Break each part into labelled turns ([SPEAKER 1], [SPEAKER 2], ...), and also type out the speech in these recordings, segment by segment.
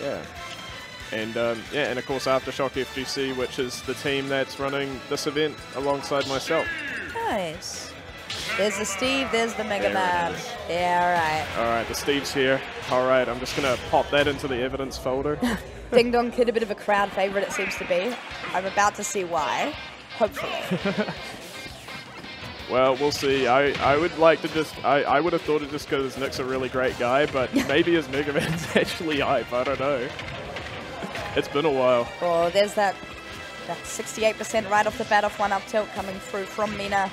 [SPEAKER 1] Yeah. And um, yeah, and of course Aftershock FGC, which is the team that's running this event alongside myself.
[SPEAKER 2] Nice. There's the Steve, there's the Mega
[SPEAKER 1] There.
[SPEAKER 2] Yeah,
[SPEAKER 1] All right, Alright, the Steve's here. All right, I'm just gonna pop that into the evidence folder.
[SPEAKER 2] Ding Dong Kid, a bit of a crowd favorite, it seems to be. I'm about to see why. Hopefully.
[SPEAKER 1] well, we'll see. I, I would like to just I, I would have thought it just because Nick's a really great guy, but maybe his Mega Man's actually hype. I don't know. It's been a while.
[SPEAKER 2] oh, there's that, that 68% right off the bat of one up tilt coming through from Mina.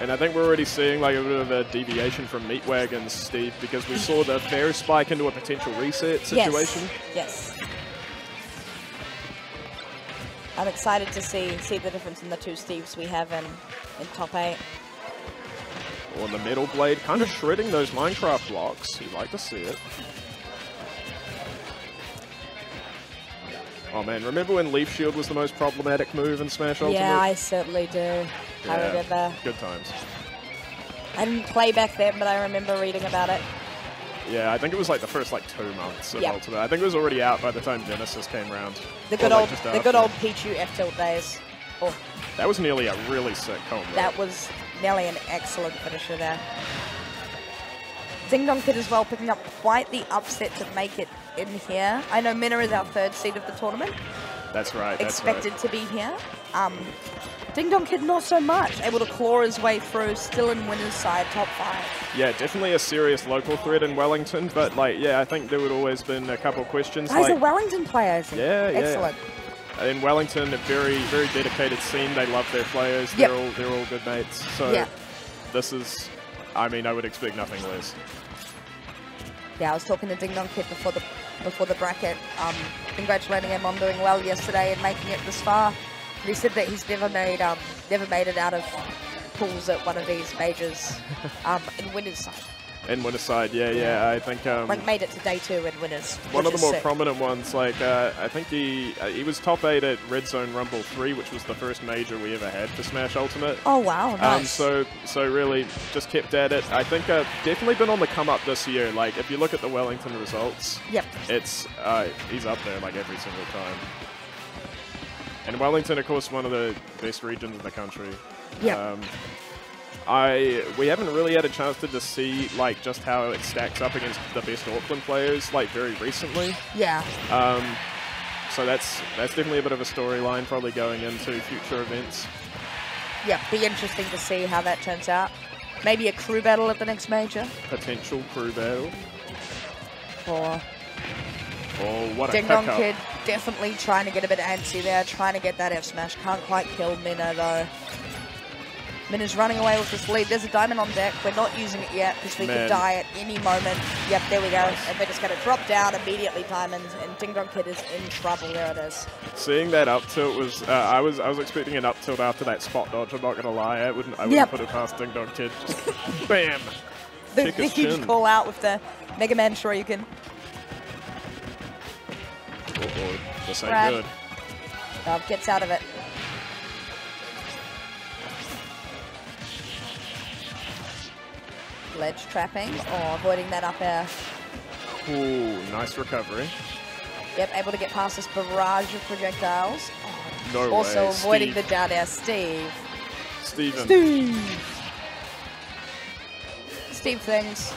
[SPEAKER 1] And I think we're already seeing like a bit of a deviation from Meat Wagons, Steve, because we saw the fair spike into a potential reset situation.
[SPEAKER 2] Yes. Yes. I'm excited to see see the difference in the two Steves we have in, in top eight.
[SPEAKER 1] Or the Metal Blade, kind of shredding those Minecraft blocks. You'd like to see it. Oh man, remember when Leaf Shield was the most problematic move in Smash Ultimate?
[SPEAKER 2] Yeah, I certainly do. I
[SPEAKER 1] Yeah,
[SPEAKER 2] remember.
[SPEAKER 1] Good times.
[SPEAKER 2] I didn't play back then, but I remember reading about it.
[SPEAKER 1] Yeah, I think it was like the first like two months of
[SPEAKER 2] Yep.
[SPEAKER 1] Ultimate. I think it was already out by the time Genesis came around.
[SPEAKER 2] The
[SPEAKER 1] Or,
[SPEAKER 2] good
[SPEAKER 1] like,
[SPEAKER 2] old, the good old Pichu F tilt days. Oh,
[SPEAKER 1] That was nearly a really sick combo.
[SPEAKER 2] that was nearly an excellent finisher there. Ding Dong Kid as well, picking up quite the upset to make it in here. I know Mina is our third seed of the tournament,
[SPEAKER 1] That's right. That's
[SPEAKER 2] expected
[SPEAKER 1] right.
[SPEAKER 2] to be here. Um, Ding Dong Kid not so much, able to claw his way through, still in winner's side, top five.
[SPEAKER 1] Yeah, definitely a serious local threat in Wellington, but like, yeah, I think there would always been a couple questions.
[SPEAKER 2] Guys
[SPEAKER 1] like,
[SPEAKER 2] are Wellington players.
[SPEAKER 1] Yeah, yeah.
[SPEAKER 2] Excellent.
[SPEAKER 1] in Wellington, a very, very dedicated scene. They love their players.
[SPEAKER 2] Yep.
[SPEAKER 1] They're all, they're all good mates. So
[SPEAKER 2] Yeah.
[SPEAKER 1] this is, I mean, I would expect nothing less.
[SPEAKER 2] Yeah, I was talking to Ding Dong Kid before the before the bracket, um, congratulating him on doing well yesterday and making it this far. And he said that he's never made um, never made it out of pools at one of these majors um, in winners side.
[SPEAKER 1] And winner side, yeah, yeah. I think um,
[SPEAKER 2] Like made it to day two in winners.
[SPEAKER 1] one of the more
[SPEAKER 2] sick.
[SPEAKER 1] prominent ones. Like, uh, I think he uh, he was top eight at Red Zone Rumble three, which was the first major we ever had for Smash Ultimate.
[SPEAKER 2] Oh wow, nice.
[SPEAKER 1] Um, so, so really, just kept at it. I think uh, definitely been on the come up this year. Like, if you look at the Wellington results,
[SPEAKER 2] yep.
[SPEAKER 1] it's uh, he's up there like every single time. And Wellington, of course, one of the best regions in the country.
[SPEAKER 2] Yep.
[SPEAKER 1] Um, I we haven't really had a chance to just see like just how it stacks up against the best Auckland players like very recently.
[SPEAKER 2] yeah.
[SPEAKER 1] Um, so that's that's definitely a bit of a storyline probably going into future events.
[SPEAKER 2] Yeah. Be interesting to see how that turns out. Maybe a crew battle at the next major.
[SPEAKER 1] Potential crew battle.
[SPEAKER 2] Or
[SPEAKER 1] Oh, what a
[SPEAKER 2] Ding Dong. Kid definitely trying to get a bit antsy there, trying to get that F smash. Can't quite kill Mina though. Mina's running away with this lead. There's a diamond on deck. We're not using it yet because we
[SPEAKER 1] Man.
[SPEAKER 2] could die at any moment. Yep, there we go. And we're just going to drop down immediately, diamonds. And Ding Dong Kid is in trouble. There it is.
[SPEAKER 1] Seeing that up tilt was uh, I was I was expecting an up tilt after that spot dodge. I'm not gonna lie, I wouldn't I wouldn't
[SPEAKER 2] Yep.
[SPEAKER 1] put it past Ding Dong Kid. Bam.
[SPEAKER 2] The, the huge
[SPEAKER 1] chin.
[SPEAKER 2] call out with the Mega Man Shoryuken.
[SPEAKER 1] Oh this ain't good.
[SPEAKER 2] Uh, gets out of it. Ledge trapping or avoiding that up air.
[SPEAKER 1] Ooh, nice recovery.
[SPEAKER 2] Yep, able to get past this barrage of projectiles.
[SPEAKER 1] No
[SPEAKER 2] also
[SPEAKER 1] way.
[SPEAKER 2] avoiding
[SPEAKER 1] Steve,
[SPEAKER 2] the down air. Steve.
[SPEAKER 1] Steven.
[SPEAKER 2] Steve. Steve things.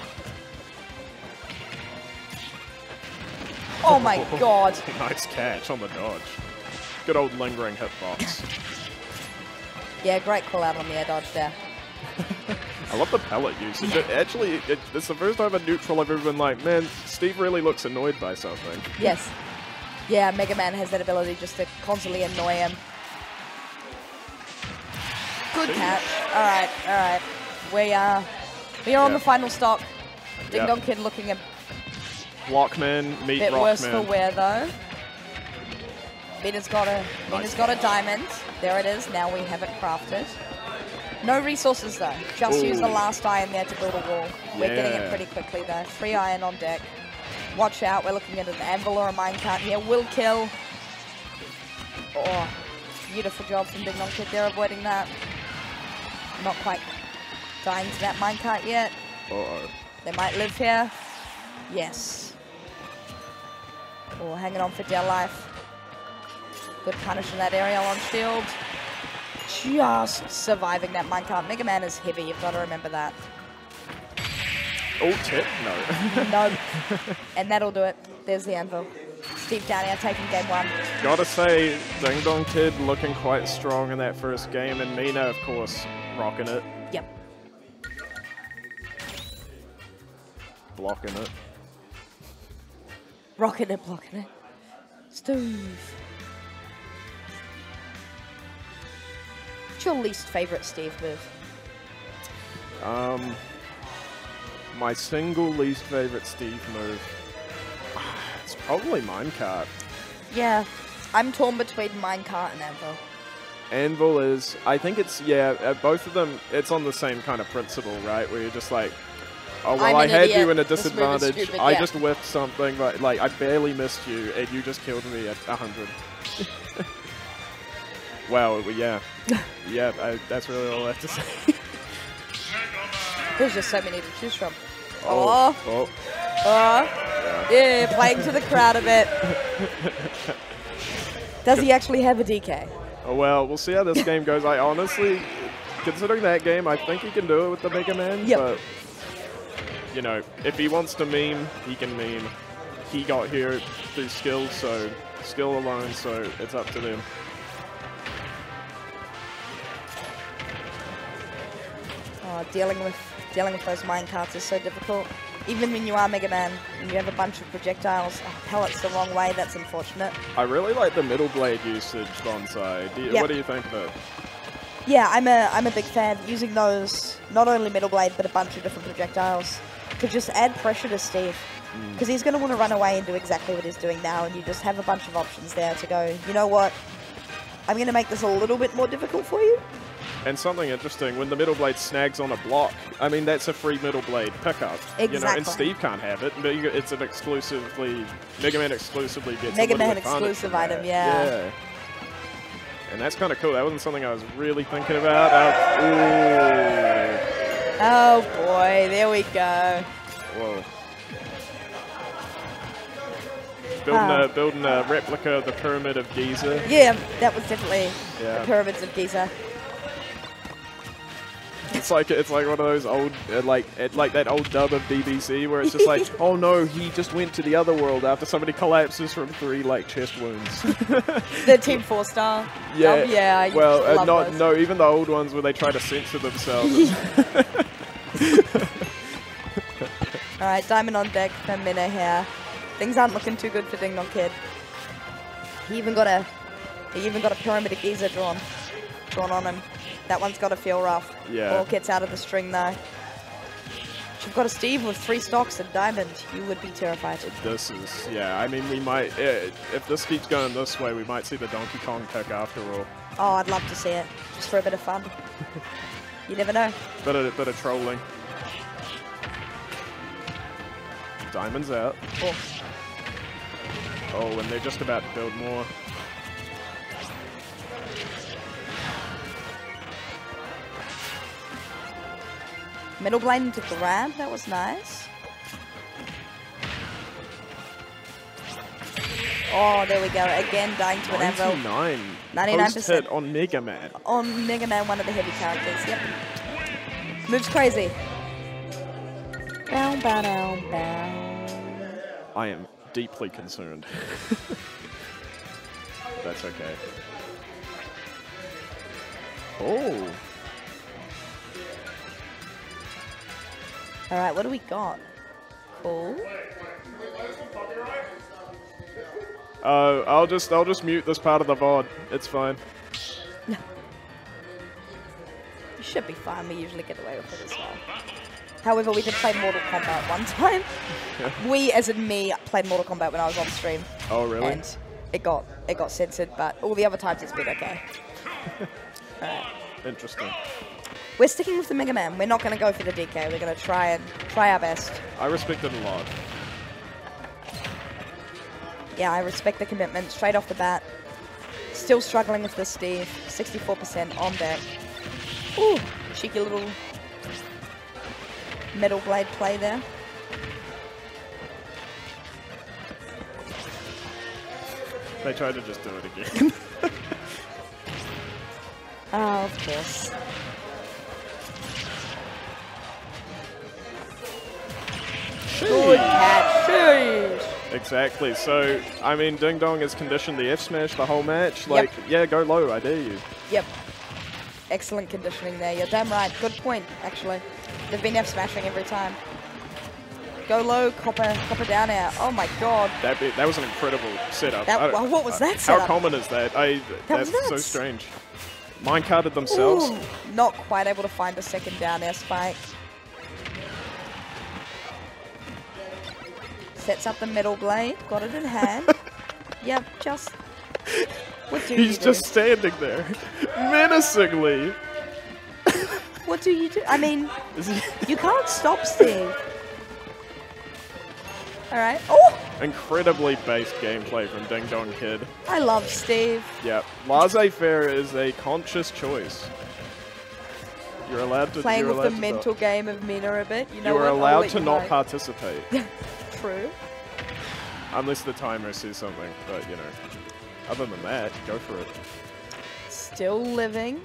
[SPEAKER 2] Oh my god.
[SPEAKER 1] nice catch on the dodge. Good old lingering hitbox.
[SPEAKER 2] Yeah, great call out on the air dodge there.
[SPEAKER 1] I love the pellet usage. It, actually, it, it's the first time in neutral I've ever been like, man, Steve really looks annoyed by something.
[SPEAKER 2] Yes. Yeah, Mega Man has that ability just to constantly annoy him. Good catch. Alright, alright. We are we are on the final stop. Ding
[SPEAKER 1] Yeah.
[SPEAKER 2] Dong Kid looking a
[SPEAKER 1] Blockman, meet
[SPEAKER 2] bit worse for wear though. Mina's got a Mina's got a diamond. There it is. Now we have it crafted. No resources though. Just use the last iron there to build a wall. We're getting it pretty quickly though. Free iron on deck. Watch out, we're looking at an anvil or a minecart here. Will kill. Oh, beautiful job from Ding Dong Kid there avoiding that. Not quite dying to that minecart yet.
[SPEAKER 1] Uh-oh.
[SPEAKER 2] They might live here. Yes. Oh, hanging on for dear life. Good punish in that area on shield. Just surviving that minecart. Mega Man is heavy, you've got to remember that.
[SPEAKER 1] Oh, tip? No.
[SPEAKER 2] no. And that'll do it. There's the anvil. Steve down here taking game one.
[SPEAKER 1] Gotta say, Ding Dong Kid looking quite strong in that first game, and Mina, of course, rocking it,
[SPEAKER 2] Yep.
[SPEAKER 1] blocking it.
[SPEAKER 2] Rocking it, blocking it. Steve. What's your least favorite Steve move?
[SPEAKER 1] Um, my single least favorite Steve move. It's probably minecart.
[SPEAKER 2] Yeah, I'm torn between minecart and anvil.
[SPEAKER 1] Anvil is, I think it's, yeah, both of them, it's on the same kind of principle, right? Where you're just like, oh, well,
[SPEAKER 2] I'm
[SPEAKER 1] I had
[SPEAKER 2] idiot.
[SPEAKER 1] you in a
[SPEAKER 2] This move is
[SPEAKER 1] disadvantage. I
[SPEAKER 2] yeah.
[SPEAKER 1] just whiffed something, but like, I barely missed you, and you just killed me at 100. well, yeah. yeah, I, that's really all I have to say.
[SPEAKER 2] There's just so many to choose from.
[SPEAKER 1] oh,
[SPEAKER 2] Oh,
[SPEAKER 1] oh.
[SPEAKER 2] oh. Yeah, playing to the crowd a bit. Does he actually have a DK?
[SPEAKER 1] Oh, well, we'll see how this game goes. I honestly, considering that game, I think he can do it with the Mega Man.
[SPEAKER 2] Yep.
[SPEAKER 1] But, you know, if he wants to meme, he can meme. He got here through skill, so skill alone, so it's up to them.
[SPEAKER 2] Oh, dealing with dealing with those minecarts is so difficult. Even when you are Mega Man and you have a bunch of projectiles, oh, pellets the wrong way, that's unfortunate.
[SPEAKER 1] I really like the metal blade usage, Bonsai. Do you,
[SPEAKER 2] Yep.
[SPEAKER 1] What do you think of it?
[SPEAKER 2] Yeah, I'm a I'm a big fan using those not only metal blade but a bunch of different projectiles to just add pressure to Steve because he's going to want to run away and do exactly what he's doing now, and you just have a bunch of options there to go. You know what? I'm going to make this a little bit more difficult for you.
[SPEAKER 1] And something interesting, when the metal blade snags on a block, I mean, that's a free metal blade pickup. You know, and Steve can't have it, but it's an exclusively, Mega Man exclusively gets
[SPEAKER 2] Mega Man exclusive item, yeah.
[SPEAKER 1] Yeah. And that's kind of cool. That wasn't something I was really thinking about. Uh, ooh.
[SPEAKER 2] Oh boy, there we go.
[SPEAKER 1] Whoa. Building,
[SPEAKER 2] Ah.
[SPEAKER 1] a, building a replica of the Pyramid of Giza.
[SPEAKER 2] Yeah, that was definitely
[SPEAKER 1] Yeah.
[SPEAKER 2] the pyramids of Giza.
[SPEAKER 1] It's like it's like one of those old uh, like it, like that old dub of DBZ where it's just like, oh no, he just went to the other world after somebody collapses from three like chest wounds.
[SPEAKER 2] The Team Four Star.
[SPEAKER 1] yeah,
[SPEAKER 2] Oh, yeah. I
[SPEAKER 1] Well, uh, not
[SPEAKER 2] those.
[SPEAKER 1] no, even the old ones where they try to censor themselves.
[SPEAKER 2] All right, diamond on deck for Mina here. Things aren't looking too good for Ding Dong Kid. He even got a he even got a pyramid of Giza drawn drawn on him. That one's got to feel rough.
[SPEAKER 1] Yeah.
[SPEAKER 2] All gets out of the string though. You've got a Steve with three stocks and diamond. You would be terrified.
[SPEAKER 1] this is yeah. I mean, we might uh, if this keeps going this way, we might see the Donkey Kong pick after all.
[SPEAKER 2] Oh, I'd love to see it, just for a bit of fun. you never know.
[SPEAKER 1] Bit of bit of trolling. Diamonds out.
[SPEAKER 2] Oh,
[SPEAKER 1] Oh, and they're just about to build more.
[SPEAKER 2] metal blade into grab. That was nice. Oh, there we go. Again, dying to an anvil.
[SPEAKER 1] 99.
[SPEAKER 2] 99%.
[SPEAKER 1] Post hit on Mega Man.
[SPEAKER 2] on Mega Man, one of the heavy characters. Yep. Moves crazy. Bow, bow, down, bow.
[SPEAKER 1] I am deeply concerned. That's okay. Oh,
[SPEAKER 2] All right, what do we got? Cool.
[SPEAKER 1] Uh, I'll just I'll just mute this part of the VOD. It's fine.
[SPEAKER 2] You should be fine. We usually get away with it as well. However, we did play Mortal Kombat one time. we, as in me, played Mortal Kombat when I was on stream,
[SPEAKER 1] Oh really?
[SPEAKER 2] and it got it got censored. But all the other times, it's been okay. Right.
[SPEAKER 1] Interesting.
[SPEAKER 2] We're sticking with the Mega Man. We're not going to go for the DK. We're going to try and try our best.
[SPEAKER 1] I respect it a lot.
[SPEAKER 2] Yeah, I respect the commitment straight off the bat. Still struggling with this, Steve. 64% on deck. Ooh, cheeky little metal blade play there.
[SPEAKER 1] They tried to just do it again.
[SPEAKER 2] Oh, of course. Good catch.
[SPEAKER 1] Exactly. So, I mean, Ding Dong has conditioned the F smash the whole match. Like, yeah, go low, I dare you.
[SPEAKER 2] Yep. Excellent conditioning there. You're damn right. Good point, actually. They've been F smashing every time. Go low, copper, copper down air. Oh my god.
[SPEAKER 1] That be, that was an incredible setup.
[SPEAKER 2] That- well, what was that
[SPEAKER 1] How
[SPEAKER 2] setup?
[SPEAKER 1] common is that? I,
[SPEAKER 2] That
[SPEAKER 1] that's so strange. Minecarted themselves.
[SPEAKER 2] Ooh, not quite able to find a second down air spike. Sets up the metal blade. Got it in hand. yep, just. What do you
[SPEAKER 1] He's
[SPEAKER 2] you
[SPEAKER 1] just standing there, menacingly.
[SPEAKER 2] What do you do? I mean, you can't stop Steve. All right. Oh,
[SPEAKER 1] incredibly based gameplay from Ding Dong Kid.
[SPEAKER 2] I love Steve.
[SPEAKER 1] Yep. laissez-faire is a conscious choice. You're allowed to.
[SPEAKER 2] Playing
[SPEAKER 1] you're
[SPEAKER 2] with the mental game of Mina a bit. You know
[SPEAKER 1] you are
[SPEAKER 2] what?
[SPEAKER 1] Allowed to not
[SPEAKER 2] know.
[SPEAKER 1] participate, Unless the timer says something. But you know, other than that, go for it.
[SPEAKER 2] Still living.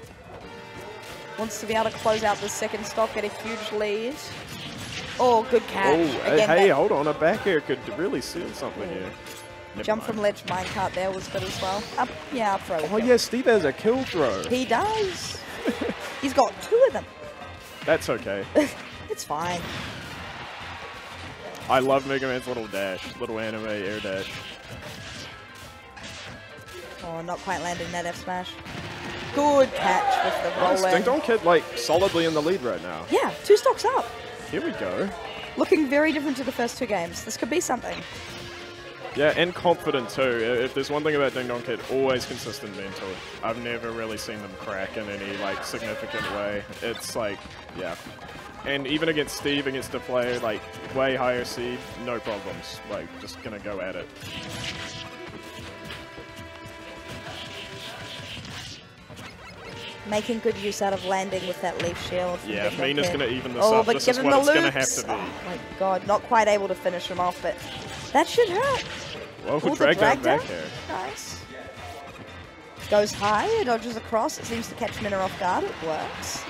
[SPEAKER 2] Wants to be able to close out the second stock, get a huge lead. Oh, good catch.
[SPEAKER 1] Oh,
[SPEAKER 2] Again,
[SPEAKER 1] hey, hold on, a back air could really seal something here. Never
[SPEAKER 2] jump
[SPEAKER 1] mind.
[SPEAKER 2] from ledge minecart there was good as well. Up, yeah, up throw.
[SPEAKER 1] Oh yeah, Steve has a kill throw.
[SPEAKER 2] He does. He's got two of them.
[SPEAKER 1] That's okay.
[SPEAKER 2] It's fine.
[SPEAKER 1] I love Mega Man's little dash, little anime air dash.
[SPEAKER 2] Oh, not quite landing that F smash. Good catch with the roll
[SPEAKER 1] Nice. Ding
[SPEAKER 2] in.
[SPEAKER 1] Dong Kid like solidly in the lead right now.
[SPEAKER 2] Yeah, two stocks up.
[SPEAKER 1] Here we go.
[SPEAKER 2] Looking very different to the first two games. This could be something.
[SPEAKER 1] Yeah, and confident too. If there's one thing about Ding Dong Kid, always consistent mental. I've never really seen them crack in any like significant way. It's like, yeah. And even against Steve, against a player like way higher seed, no problems. Like just gonna go at it.
[SPEAKER 2] Making good use out of landing with that leaf shield.
[SPEAKER 1] Yeah, Mina's gonna even this
[SPEAKER 2] oh,
[SPEAKER 1] up.
[SPEAKER 2] but
[SPEAKER 1] This
[SPEAKER 2] give
[SPEAKER 1] is
[SPEAKER 2] him
[SPEAKER 1] what
[SPEAKER 2] the
[SPEAKER 1] it's gonna have
[SPEAKER 2] loops.
[SPEAKER 1] to be.
[SPEAKER 2] Oh my god, not quite able to finish him off, but that should hurt.
[SPEAKER 1] Well,
[SPEAKER 2] Ooh,
[SPEAKER 1] drag down
[SPEAKER 2] drag down.
[SPEAKER 1] back there.
[SPEAKER 2] Nice. Goes high, it dodges across. It seems to catch Mina off guard. It works.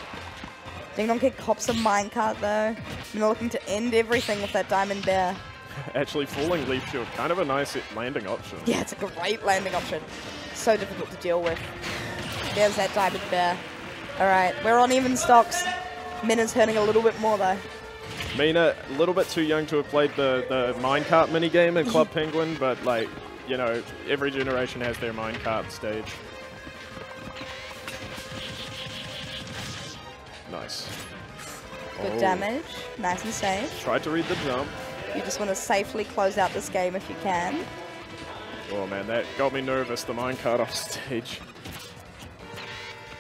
[SPEAKER 2] Ding Dong Kid cops a minecart though. Mina looking to end everything with that Diamond Bear.
[SPEAKER 1] Actually, falling leaf shield, kind of a nice landing option.
[SPEAKER 2] Yeah, it's a great landing option. So difficult to deal with. There's that Diamond Bear. Alright, we're on even stocks. Mina's hurting a little bit more though.
[SPEAKER 1] Mina, a little bit too young to have played the, the minecart minigame in Club Penguin, but like, you know, every generation has their minecart stage. Nice.
[SPEAKER 2] Good
[SPEAKER 1] Oh,
[SPEAKER 2] damage. Nice and safe.
[SPEAKER 1] Tried to read the jump.
[SPEAKER 2] You just want to safely close out this game if you can.
[SPEAKER 1] Oh man, that got me nervous, the minecart off stage.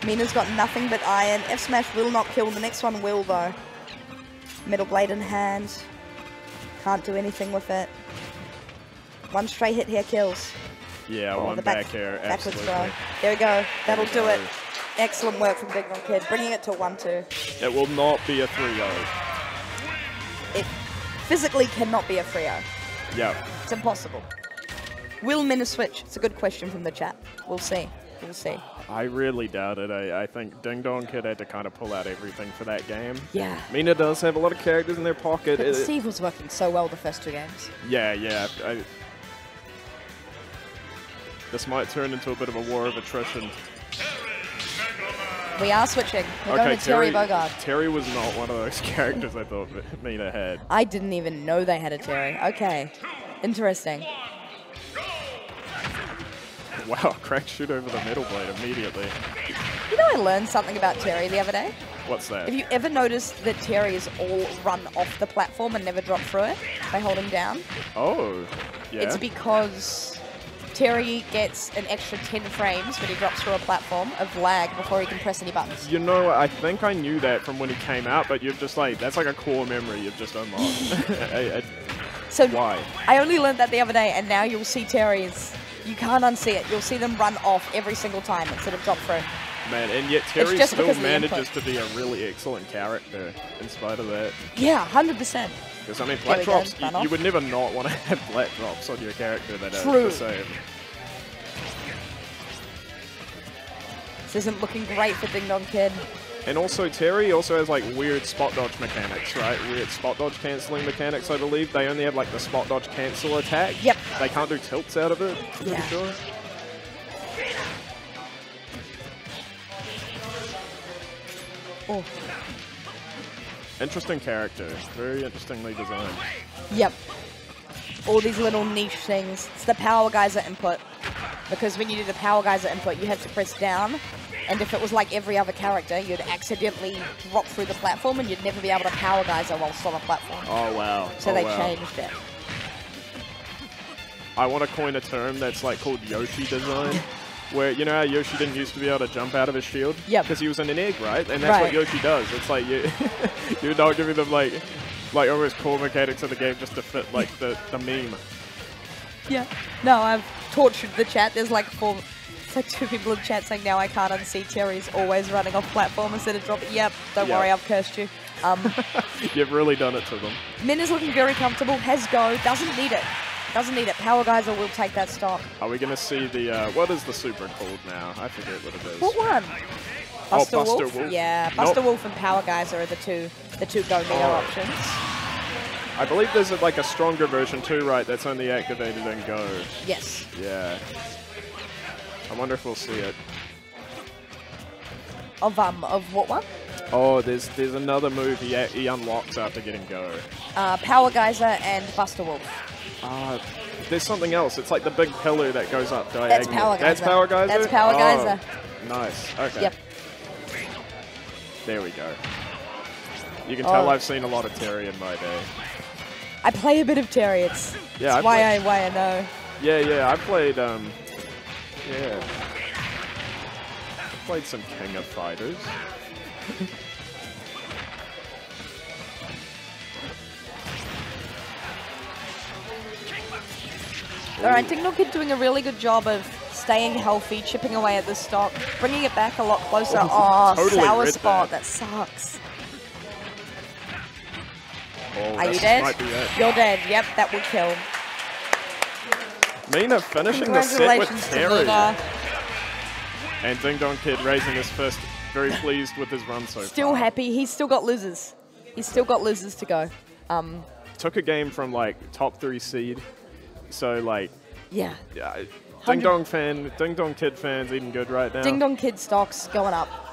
[SPEAKER 2] Mina's got nothing but iron. F smash will not kill. The next one will though. Metal blade in hand. Can't do anything with it. One stray hit here kills.
[SPEAKER 1] Yeah,
[SPEAKER 2] Oh,
[SPEAKER 1] one back,
[SPEAKER 2] back-
[SPEAKER 1] air,
[SPEAKER 2] backwards
[SPEAKER 1] absolutely.
[SPEAKER 2] throw. There we go. That'll do it. Excellent work from Ding Dong Kid, bringing it to 1-2.
[SPEAKER 1] It will not be a 3-0.
[SPEAKER 2] It physically cannot be a Frio.
[SPEAKER 1] Yeah.
[SPEAKER 2] It's impossible. Will Mina switch? It's a good question from the chat. We'll see. We'll see.
[SPEAKER 1] I really doubt it. I, I think Ding Dong Kid had to kind of pull out everything for that game.
[SPEAKER 2] Yeah.
[SPEAKER 1] Mina does have a lot of characters in their pocket.
[SPEAKER 2] But
[SPEAKER 1] It-
[SPEAKER 2] Steve was working so well the first two games.
[SPEAKER 1] Yeah, yeah. I, this might turn into a bit of a war of attrition.
[SPEAKER 2] We are switching. We're
[SPEAKER 1] okay,
[SPEAKER 2] going to Terry, Bogard.
[SPEAKER 1] Terry was not one of those characters I thought Mina had.
[SPEAKER 2] I didn't even know they had a Terry. Okay. Interesting.
[SPEAKER 1] Wow, crack shoot over the metal blade immediately.
[SPEAKER 2] You know, I learned something about Terry the other day.
[SPEAKER 1] What's that?
[SPEAKER 2] Have you ever noticed that Terry's all run off the platform and never drop through it by holding down?
[SPEAKER 1] oh, yeah.
[SPEAKER 2] It's because Terry gets an extra 10 frames when he drops through a platform of lag before he can press any buttons.
[SPEAKER 1] you know, I think I knew that from when he came out, but you've just like, that's like a core memory you've just unlocked. I- I-
[SPEAKER 2] So
[SPEAKER 1] why?
[SPEAKER 2] I only learned that the other day, and now you'll see Terry's. You can't unsee it. You'll see them run off every single time instead of drop through.
[SPEAKER 1] Man, and yet Terry
[SPEAKER 2] just
[SPEAKER 1] still
[SPEAKER 2] because of the
[SPEAKER 1] manages to be a really excellent character in spite of that.
[SPEAKER 2] Yeah, 100%.
[SPEAKER 1] Because, I mean,
[SPEAKER 2] plat
[SPEAKER 1] drops, you, you, would never not want to have plat drops on your character that uh,
[SPEAKER 2] True.
[SPEAKER 1] are the same.
[SPEAKER 2] This isn't looking great for Ding Dong Kid.
[SPEAKER 1] And also, Terry also has, like, weird spot dodge mechanics, right? Weird spot dodge cancelling mechanics, I believe. They only have, like, the spot dodge cancel attack.
[SPEAKER 2] Yep.
[SPEAKER 1] They can't do tilts out of it, I'm
[SPEAKER 2] yeah.
[SPEAKER 1] sure.
[SPEAKER 2] Oh.
[SPEAKER 1] Interesting character. Very interestingly designed.
[SPEAKER 2] yep. All these little niche things. It's the Power Geyser input. Because when you do the Power Geyser input, you have to press down. And if it was like every other character, you'd accidentally drop through the platform and you'd never be able to Power Geyser whilst on a platform.
[SPEAKER 1] Oh wow.
[SPEAKER 2] So
[SPEAKER 1] oh,
[SPEAKER 2] they
[SPEAKER 1] wow.
[SPEAKER 2] changed it.
[SPEAKER 1] I want to coin a term that's like called Yoshi design. Where, you know how Yoshi didn't used to be able to jump out of his shield?
[SPEAKER 2] Yep.
[SPEAKER 1] Because he was in an egg, right? And that's what Yoshi does. It's like you, you're not giving them like, like almost core mechanics of the game just to fit like the, the meme.
[SPEAKER 2] Yeah. No, I've tortured the chat. There's like four, it's like two people in chat saying now I can't unsee Terry's always running off platform instead of dropping. Yep, don't
[SPEAKER 1] Yep.
[SPEAKER 2] worry, I've cursed you. Um,
[SPEAKER 1] You've really done it to them.
[SPEAKER 2] Min is looking very comfortable, has go, doesn't need it. Doesn't need it. Power Geyser will take that stock.
[SPEAKER 1] Are we going to see the, uh, what is the super called now? I forget what it is.
[SPEAKER 2] What one?
[SPEAKER 1] Oh,
[SPEAKER 2] Buster,
[SPEAKER 1] Buster
[SPEAKER 2] Wolf?
[SPEAKER 1] Wolf.
[SPEAKER 2] Yeah,
[SPEAKER 1] Nope.
[SPEAKER 2] Buster Wolf and Power Geyser are the two the two go meter
[SPEAKER 1] Oh.
[SPEAKER 2] options.
[SPEAKER 1] I believe there's a, like a stronger version too, right? That's only activated in Go.
[SPEAKER 2] Yes.
[SPEAKER 1] Yeah. I wonder if we'll see it.
[SPEAKER 2] Of um of what one?
[SPEAKER 1] Oh, there's there's another move he, he unlocks after getting Go.
[SPEAKER 2] Uh, Power Geyser and Buster Wolf.
[SPEAKER 1] Ah, there's something else. It's like the big pillar that goes up diagonally.
[SPEAKER 2] That's Power Geyser.
[SPEAKER 1] That's Power Geyser?
[SPEAKER 2] That's Power
[SPEAKER 1] Oh,
[SPEAKER 2] Geyser.
[SPEAKER 1] Nice. Okay.
[SPEAKER 2] Yep.
[SPEAKER 1] There we go. You can tell
[SPEAKER 2] Oh.
[SPEAKER 1] I've seen a lot of Terry in my day.
[SPEAKER 2] I play a bit of Terry. It's,
[SPEAKER 1] Yeah,
[SPEAKER 2] it's
[SPEAKER 1] I
[SPEAKER 2] why
[SPEAKER 1] play-
[SPEAKER 2] I why I know.
[SPEAKER 1] Yeah, yeah, I played, um, yeah. I played some King of Fighters.
[SPEAKER 2] All right, Ding Dong Kid doing a really good job of staying healthy, chipping away at the stock, bringing it back a lot closer.
[SPEAKER 1] Oh,
[SPEAKER 2] Oh,
[SPEAKER 1] totally
[SPEAKER 2] sour spot.
[SPEAKER 1] that.
[SPEAKER 2] That sucks.
[SPEAKER 1] Oh,
[SPEAKER 2] Are you dead?
[SPEAKER 1] it.
[SPEAKER 2] You're dead. Yep, that will kill.
[SPEAKER 1] Mina finishing the set with Terry. And Ding Dong Kid raising his fist. Very pleased with his run so
[SPEAKER 2] Still
[SPEAKER 1] far.
[SPEAKER 2] happy. He's still got losers. He's still got losers to go. Um,
[SPEAKER 1] Took a game from like top three seed. So like,
[SPEAKER 2] yeah.
[SPEAKER 1] yeah, Ding Dong fan, Ding Dong Kid fans eating good right now.
[SPEAKER 2] Ding Dong Kid stocks going up.